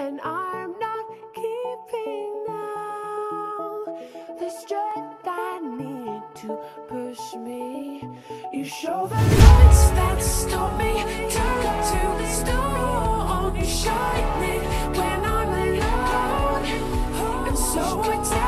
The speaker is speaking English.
and I'm not keeping now the strength I need to push me. You show the lights that stop me, turn to stone. You shine me when I'm alone, and so it's.